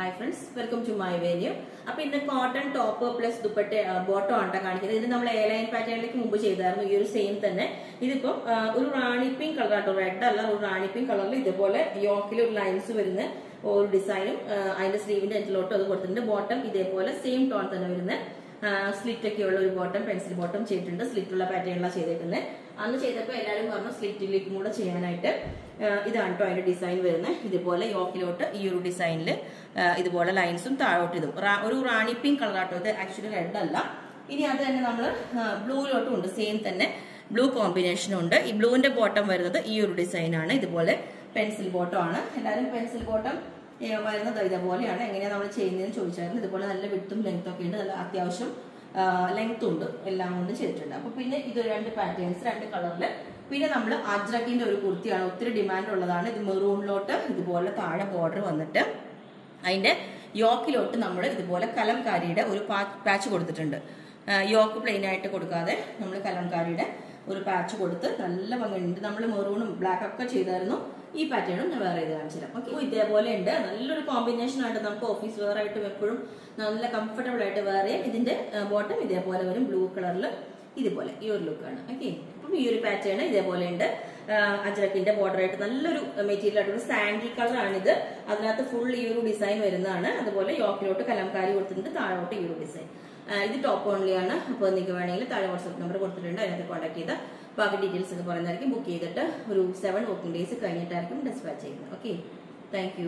Hi friends welcome to my venue അപ്പൊ ഇന്ന് cotton top plus dupatta ബോട്ടോ ആണ് കാണിക്കുന്നത്. ഇത് നമ്മൾ എ ലൈൻ പാറ്റേണിലേക്ക് മുമ്പ് ചെയ്തായിരുന്നു. ഈ ഒരു സെയിം തന്നെ. ഇതിപ്പം ഒരു റാണി പിങ്ക് കളർ ആട്ടോ റെഡ് അല്ല ഒരു റാണി പിങ്ക് കളറിൽ ഇതുപോലെ യോക്കിൽ ഒരു ലൈൻസ് വരുന്ന ഒരു ഡിസൈനും അതിന്റെ സ്ലീവിന്റെ അഞ്ചിലോട്ടും അത് കൊടുത്തിട്ടുണ്ട്. ബോട്ടം ഇതേപോലെ സെയിം ടോൺ തന്നെ വരുന്ന. സ്ലിറ്റ് ഒക്കെ ഉള്ള ഒരു ബോട്ടം പെൻസിൽ ബോട്ടം ചെയ്തിട്ടുണ്ട്. സ്ലിറ്റ് ഉള്ള പാറ്റേണിലാണ് ചെയ്തേക്കുന്നത് അന്ന് ചെയ്തപ്പോൾ എല്ലാവരും പറഞ്ഞു സ്ലിറ്റിലേക്കും കൂടെ ചെയ്യാനായിട്ട് ഇതാണ് കേട്ടോ അതിന്റെ ഡിസൈൻ വരുന്നത് ഇതുപോലെ യോക്കിലോട്ട് ഈ ഒരു ഡിസൈനിൽ ഇതുപോലെ ലൈൻസും താഴോട്ട് ഇതും ഒരു റാണി പിങ്ക് കളർ ആട്ടോ. ഇത് ആക്ച്വലി റെഡ് അല്ല ഇനി അത് തന്നെ നമ്മൾ ബ്ലൂയിലോട്ടും ഉണ്ട്. സെയിം തന്നെ ബ്ലൂ കോമ്പിനേഷനും ഉണ്ട്. ഈ ബ്ലൂവിന്റെ ബോട്ടം വരുന്നത് ഈ ഒരു ഡിസൈനാണ് ഇതുപോലെ പെൻസിൽ ബോട്ടം ആണ്. എല്ലാവരും പെൻസിൽ ബോട്ടം വരുന്നത് ഇതേപോലെയാണ്. എങ്ങനെയാണ് നമ്മൾ ചെയ്യുന്നതെന്ന് ചോദിച്ചായിരുന്നു. ഇതുപോലെ നല്ല വിട്ടും ലെങ്ത് ഒക്കെ ഉണ്ട്. നല്ല അത്യാവശ്യം ലെങ്ത് ഉണ്ട്. എല്ലാം കൊണ്ട് ചെയ്തിട്ടുണ്ട്. അപ്പൊ പിന്നെ ഇത് രണ്ട് പാറ്റേൺസ് രണ്ട് കളറിൽ പിന്നെ നമ്മൾ അജ്രക്കിന്റെ ഒരു കുർത്തിയാണ്. ഒത്തിരി ഡിമാൻഡ് ഉള്ളതാണ്. ഇത് മെറൂണിലോട്ട് ഇതുപോലെ താഴെ ബോർഡർ വന്നിട്ട് അതിന്റെ യോക്കിലോട്ട് നമ്മൾ ഇതുപോലെ കലംകാരിയുടെ ഒരു പാച്ച് കൊടുത്തിട്ടുണ്ട്. യോക്ക് പ്ലെയിൻ ആയിട്ട് കൊടുക്കാതെ നമ്മൾ കലംകാരിയുടെ ഒരു പാച്ച് കൊടുത്ത് നല്ല ഭംഗിയുണ്ട്. നമ്മൾ മെറൂണും ബ്ലാക്ക് ഒക്കെ ചെയ്തായിരുന്നു. ഈ പാറ്റേണും ഞാൻ വേറെ ഇത് കാണിച്ചു തരാം ഓക്കെ ഇതേപോലെ ഉണ്ട് നല്ലൊരു കോമ്പിനേഷൻ ആയിട്ട് നമുക്ക് ഓഫീസ് വെയർ ആയിട്ടും എപ്പോഴും നല്ല കംഫർട്ടബിൾ ആയിട്ട് വേറെ ഇതിന്റെ ബോട്ടം ഇതേപോലെ വരും. ബ്ലൂ കളറിൽ ഇതുപോലെ ഈ ഒരു ലുക്കാണ് ഓക്കെ അപ്പം ഈ ഒരു പാറ്റേൺ ഇതേപോലെ ഉണ്ട്. അജ്രക്കിന്റെ ബോർഡർ ആയിട്ട് നല്ലൊരു മെറ്റീരിയൽ ആയിട്ടുള്ള സാൻഡിൽ കളർ ഇത് അതിനകത്ത് ഫുൾ ഈ ഒരു ഡിസൈൻ വരുന്നതാണ്. അതുപോലെ യോക്കിലോട്ട് കലംകാരി കൊടുത്തിട്ടുണ്ട് താഴോട്ട് ഈ ഒരു ഡിസൈൻ ഇത് ടോപ്പ് ഓൺലി ആണ്. അപ്പോൾ നിങ്ങൾക്ക് വേണമെങ്കിൽ താഴെ വാട്സ്ആപ്പ് നമ്പർ കൊടുത്തിട്ടുണ്ട്. അതിനകത്ത് കോൺടാക്ട് ചെയ്ത് ബാക്കി ഡീറ്റെയിൽസ് ഒക്കെ പറയുന്നതായിരിക്കും. ബുക്ക് ചെയ്തിട്ട് ഒരു സെവൻ വർക്കിംഗ് ഡേയ്സ് കഴിഞ്ഞിട്ടായിരിക്കും ഡിസ്പാച്ച് ചെയ്യുന്നത്. Okay thank